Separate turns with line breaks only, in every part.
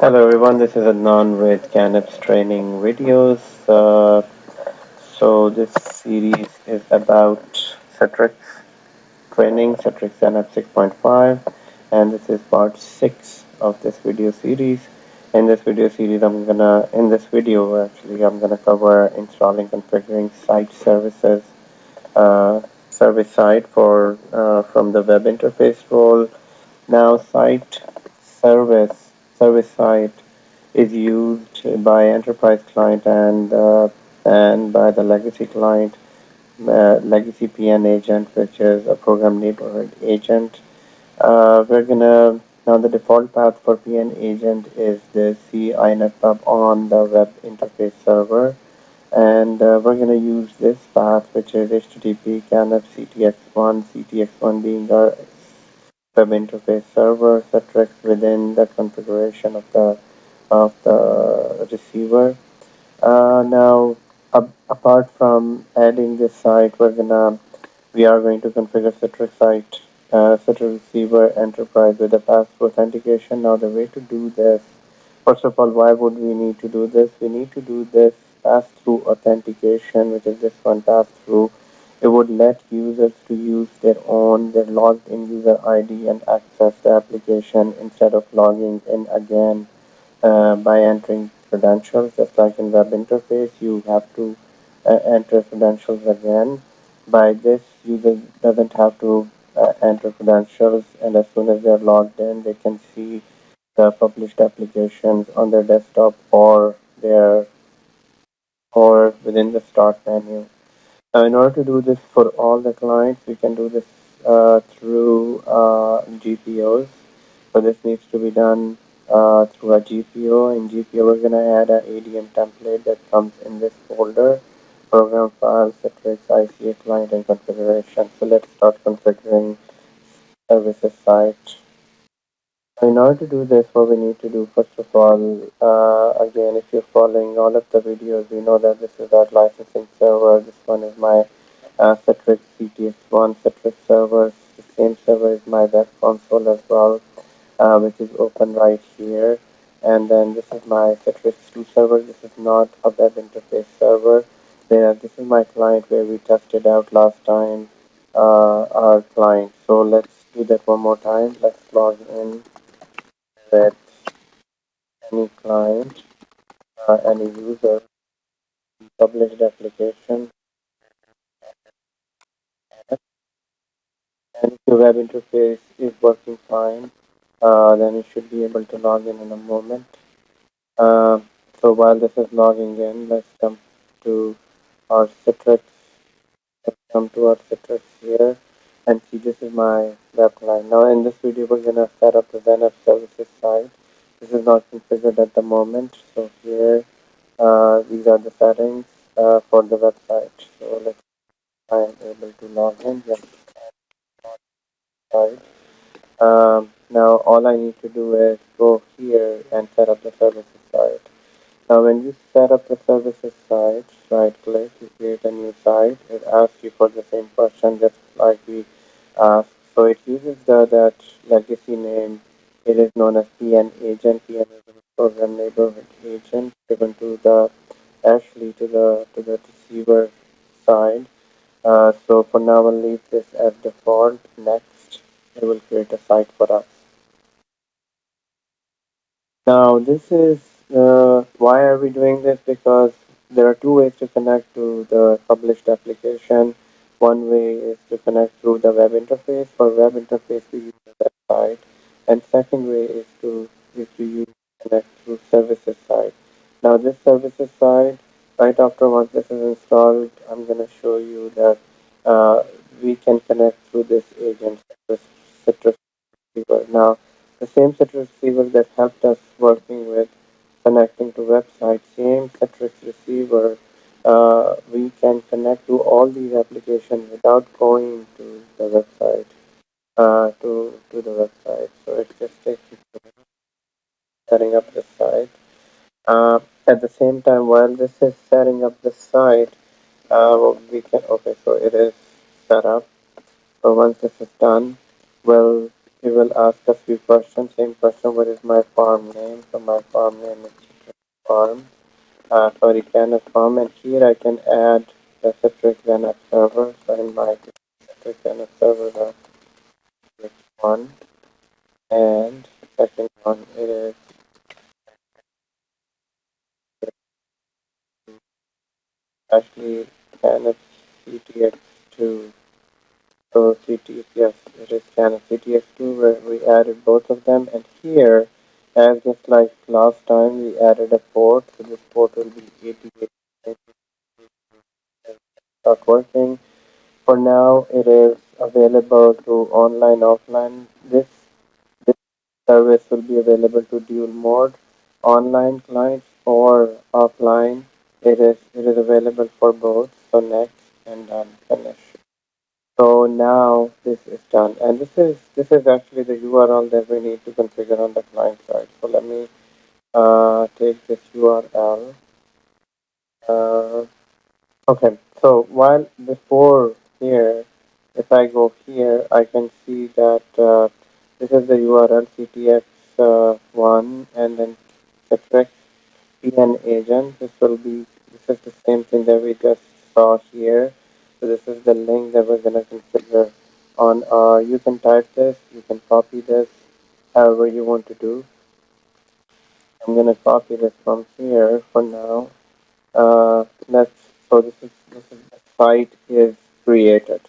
Hello everyone, this is Adnan with CanApps training videos. Uh, so this series is about Citrix training, Citrix XenApp 6.5 and this is part 6 of this video series. In this video series I'm gonna, in this video actually I'm gonna cover installing configuring site services, uh, service side for uh, from the web interface role. Now site service service side is used by enterprise client and uh, and by the legacy client uh, legacy PN agent which is a program neighborhood agent. Uh, we're gonna now the default path for PN agent is the CINetpub on the web interface server. And uh, we're gonna use this path which is HTTP CANF CTX1 CTX1 being our web interface server Citrix within the configuration of the of the receiver. Uh, now, apart from adding this site, we're gonna we are going to configure Citrix site uh, Citrix receiver enterprise with a password authentication. Now, the way to do this, first of all, why would we need to do this? We need to do this pass-through authentication, which is this one pass-through it would let users to use their own, their logged in user ID and access the application instead of logging in again uh, by entering credentials. Just like in web interface, you have to uh, enter credentials again. By this, user doesn't have to uh, enter credentials and as soon as they're logged in, they can see the published applications on their desktop or their or within the start menu. Now, in order to do this for all the clients, we can do this uh, through uh, GPOs. So this needs to be done uh, through a GPO. In GPO, we're going to add an ADM template that comes in this folder, program files, Citrix, ICA client, and configuration. So let's start configuring services site. In order to do this, what we need to do, first of all, uh, again, if you're following all of the videos, you know that this is our licensing server. This one is my uh, Citrix CTX1 Citrix server. The same server is my web console as well, uh, which is open right here. And then this is my Citrix 2 server. This is not a web interface server. There, this is my client where we tested out last time uh, our client. So let's do that one more time. Let's log in that any client or any user published application and if your web interface is working fine uh, then you should be able to log in in a moment. Uh, so while this is logging in let's come to our Citrix. Let's come to our Citrix here and see this is my web client. Now in this video we're gonna set up the XenApp services side. This is not configured at the moment. So here uh, these are the settings uh, for the website. So let's I am able to log in. Yes. Um, now all I need to do is go here and set up the services site. Now when you set up the services site, right click, you create a new site. It asks you for the same question just like we uh, so it uses the that legacy name. It is known as PN agent. PN is a program neighborhood agent given to the actually to the to the receiver side. Uh, so for now, I'll leave this as default. Next, it will create a site for us. Now, this is uh, why are we doing this? Because there are two ways to connect to the published application. One way is to connect through the web interface. For web interface, we use the website. And second way is to, is to use connect through services side. Now this services side, right after once this is installed, I'm going to show you that uh, we can connect through this agent, Citrix receiver. Now, the same Citrix receiver that helped us working with connecting to website, same Citrix receiver uh, we can connect to all these applications without going to the website uh, to to the website so it just takes setting up the site uh, at the same time while this is setting up the site uh, we can okay so it is set up so once this is done we'll it will ask a few questions. Same question, what is my farm name? So my farm name is farm. Uh, sorry, farm. And here I can add the Citrix NF server. So in my Citrix NF server, the one. And second one, it is actually Canis CTX2. So CTX, yes, it is Canis CTX2 where we added both of them. And here, as just like last time, we added a port. So this port will be 88. Start working. For now, it is available to online, offline. This, this service will be available to dual mode, online clients or offline. It is it is available for both. So next and then finish. So now this is done, and this is this is actually the URL that we need to configure on the client side. So let me uh, take this URL. Uh, okay, so while before here, if I go here, I can see that uh, this is the URL ctx1 uh, and then citrix pn agent. This will be this is the same thing that we just saw here. So this is the link that we're gonna configure on. Uh, you can type this, you can copy this, however you want to do. I'm gonna copy this from here for now. Uh, let's so this is this is the site is created.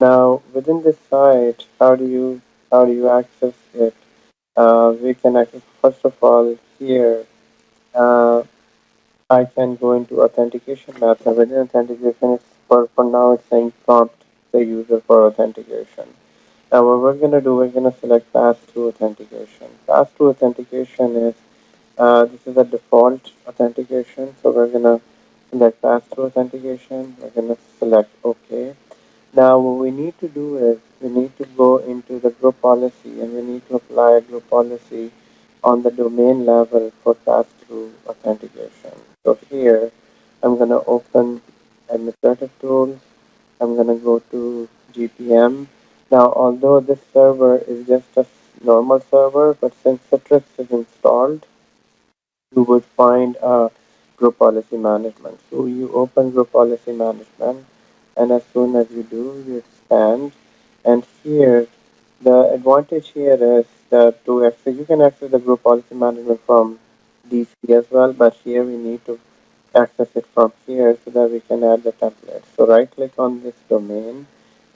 Now within this site, how do you how do you access it? Uh, we can access first of all here. Uh, I can go into authentication method. Within authentication, it's for for now it's saying prompt the user for authentication. Now what we're gonna do, we're gonna select pass-through authentication. Pass-through authentication is uh, this is a default authentication, so we're gonna select pass-through authentication. We're gonna select OK. Now what we need to do is we need to go into the group policy and we need to apply a group policy on the domain level for pass-through authentication. So here I'm gonna open administrative tools. I'm gonna go to GPM. Now although this server is just a normal server, but since Citrix is installed, you would find a group policy management. So you open group policy management and as soon as you do, you expand and here the advantage here is that to access, you can access the group policy management from DC as well, but here we need to access it from here so that we can add the template. So right click on this domain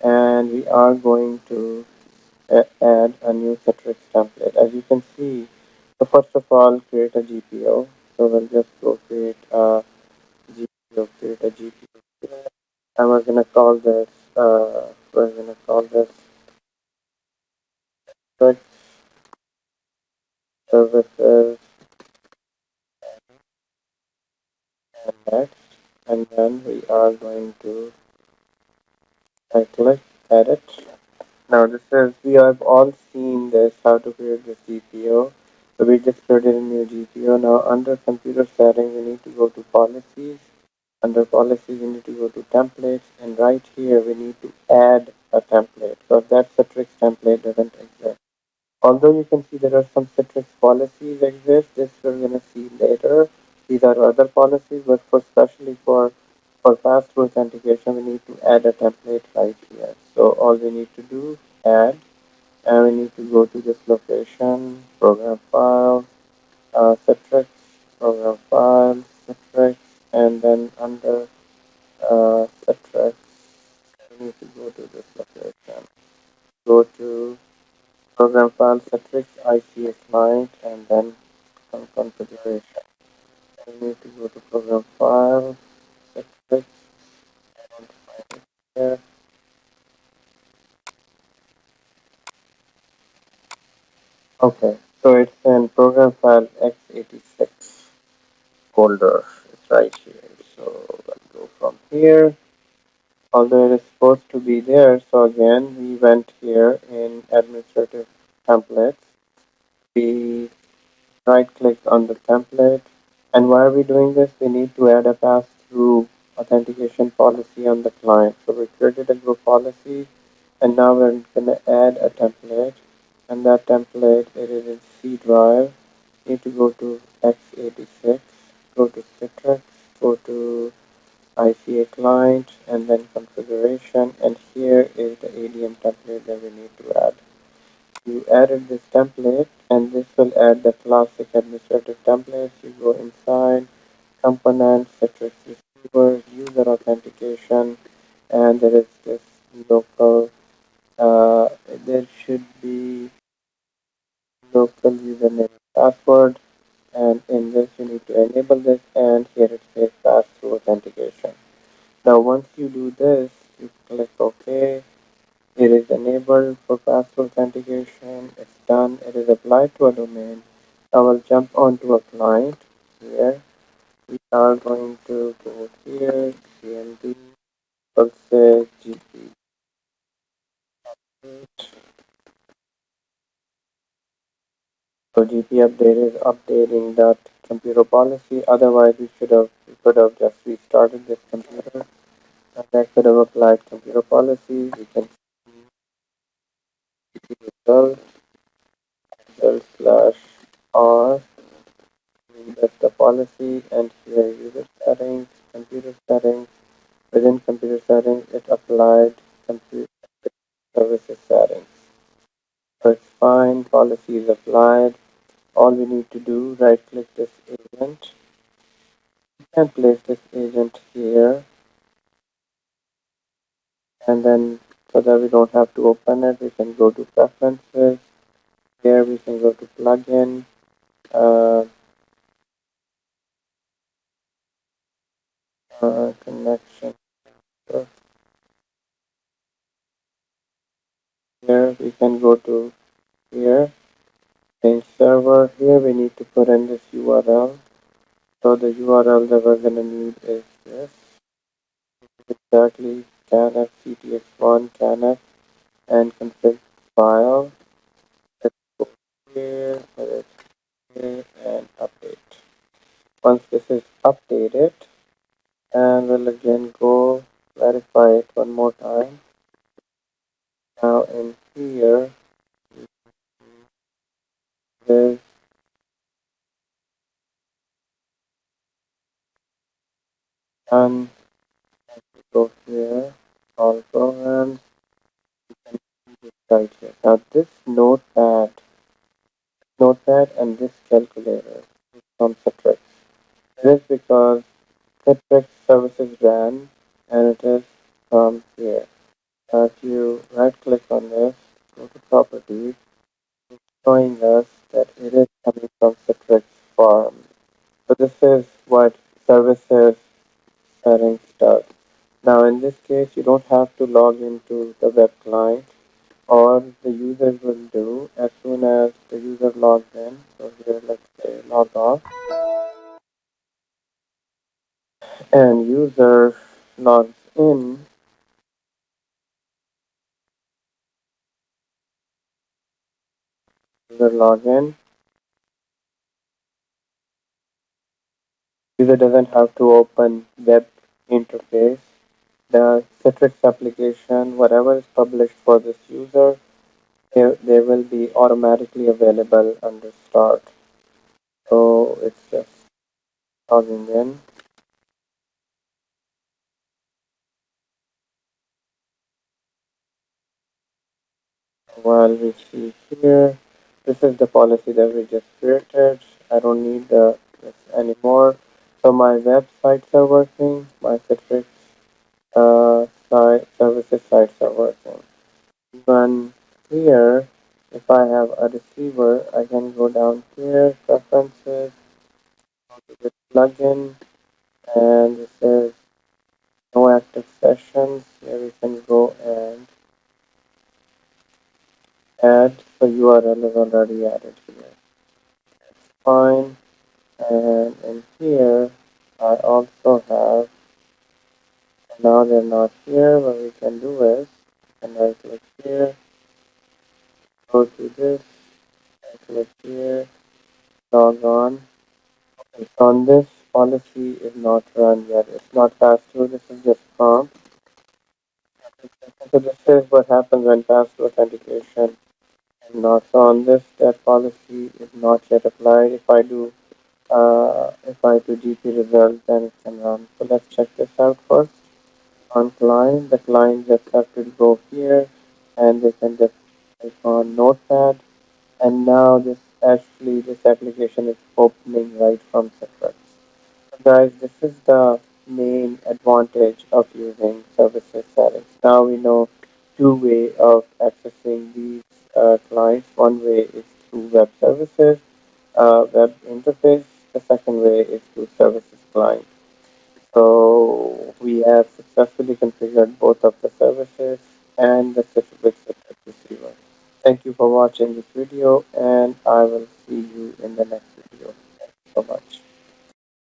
and we are going to add a new Citrix template. As you can see, so first of all, create a GPO. So we'll just go create a GPO, create a GPO. And we're gonna call this, uh, we're gonna call this services and next. And then we are going to click edit. Now this is, we have all seen this, how to create this GPO. So we just created a new GPO. Now under computer settings, we need to go to policies. Under policies, we need to go to templates. And right here, we need to add a template. Because that Citrix template doesn't exist. Although you can see there are some Citrix policies exist, this we're going to see later. These are other policies, but for especially for for pass-through authentication, we need to add a template right here. So all we need to do, add, and we need to go to this location, program file, uh, Citrix, program file, Citrix, and then under uh, Citrix, we need to go to this location. Go to program file Citrix ICA client and then configuration. We need to go to program file, Citrix, and find it. Okay, so it's in program file x86 folder. It's right here. So I'll go from here. Although it is supposed to be there, so again we went here in administrative templates. We right click on the template and why are we doing this? We need to add a pass-through authentication policy on the client. So we created a group policy and now we're going to add a template and that template it is in C drive. Need to go to x86, go to Citrix, go to ICA client, and then configuration, and here is the ADM template that we need to add. You added this template, and this will add the classic administrative templates. You go inside, components, Citrix receivers, user authentication, and there is this local uh, there should be local username and password and in this you need to enable this and here it says pass-through authentication. Now once you do this, you click OK. It is enabled for pass-through authentication. It's done. It is applied to a domain. I will jump onto a client here. We are going to go here, CMD, let's GP. So GP update is updating that computer policy. Otherwise, we should have we could have just restarted this computer, and that could have applied computer policy. We can results result slash r. That's the policy, and here user settings, computer settings. Within computer settings, it applied computer services settings. So it's fine. Policy is applied all we need to do right click this agent and place this agent here and then so that we don't have to open it. We can go to preferences. Here we can go to plugin. Uh, uh, connection. Here we can go to here. Change server. Here we need to put in this URL so the URL that we're going to need is exactly canf ctx1 canf and config file. Let's go here here and update. Once this is updated and we'll again go verify it one more time. Now in here there's and go here all programs right here now this notepad notepad and this calculator is from Citrix. It is because Citrix services ran and it is from here. Now if you right click on this go to properties it's showing us that it is coming from Citrix farm so this is what services settings does now in this case you don't have to log into the web client. Or the user will do as soon as the user logs in. So here let's say log off. And user logs in. User login user doesn't have to open web interface the Citrix application whatever is published for this user they, they will be automatically available under start. So it's just logging in. While we see here this is the policy that we just created. I don't need the, this anymore. So my websites are working my Citrix uh, site services sites are working. Even here. If I have a receiver I can go down here preferences plugin and this is no active sessions. Here we can go and add the URL is already added here. It's fine and in here I also have now they're not here what we can do is and right click here go to this right click here log on it's on this policy is not run yet it's not passed through this is just prompt so this is what happens when pass-through authentication and not So on this that policy is not yet applied. If I do uh, if I do GP result then it can run. So let's check this out first. On client, the client just have to go here and they can just click on notepad and now this actually this application is opening right from Citrix. So guys this is the main advantage of using services settings. Now we know two way of accessing these uh, clients. One way is through web services, uh, web interface. The second way is through services client. So we have successfully configured both of the services and the specific receiver. Thank you for watching this video and I will see you in the next